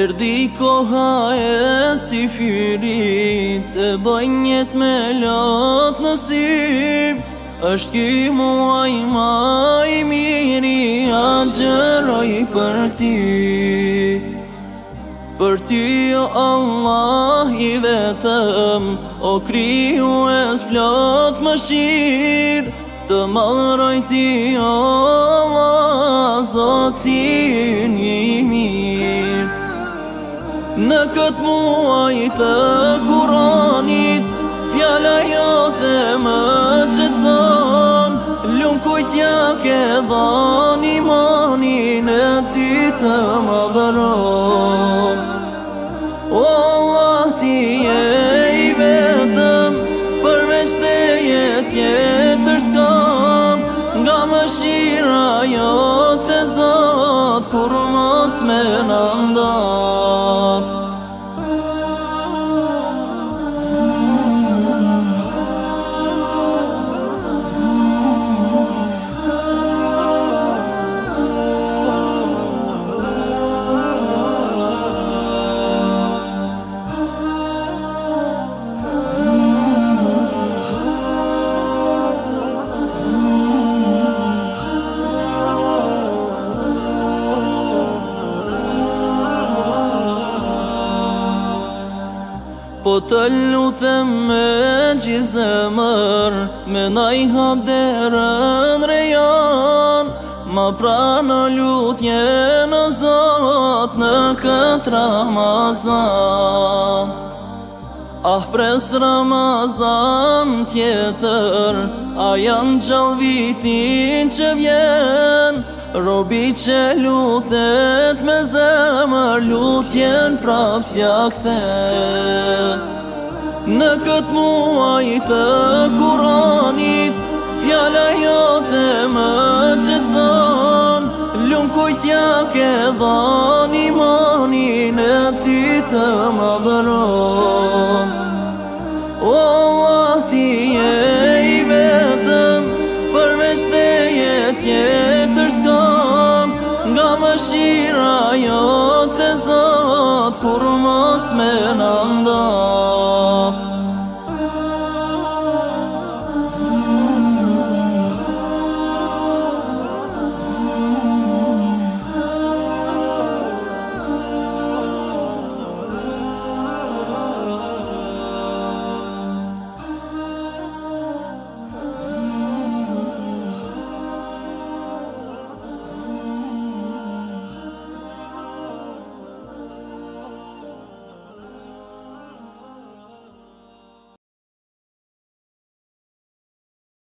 Erdi koha e si firit E bëjnjet me lot në sim është ki muaj ma i miri A gjëroj për ti Për ti o Allah i vetëm O kriju e s'plot më shirë Të malëroj ti o Allah ti Në këtë muaj të kuranit Fjala jo dhe më qëtëson Lumë kujtja ke dhani mani Në ti të më dhëron O Allah ti e i vetëm Përveç të jetë jetër skam Nga më shira jo të Kur mos me në Po të lutëm me gjizë Me naj hap dhe rejan Ma pra në lutje në zotë në këtë Ramazan Ah pres Ramazan tjetër A jam gjallë vitin që vjenë Robi që lutet me zemër, lutjen prasja këthet Në këtë muaj të kuranit, fjallajot e më qëtëzan, lunkuj t'jak e dhani mani në titë më dëran.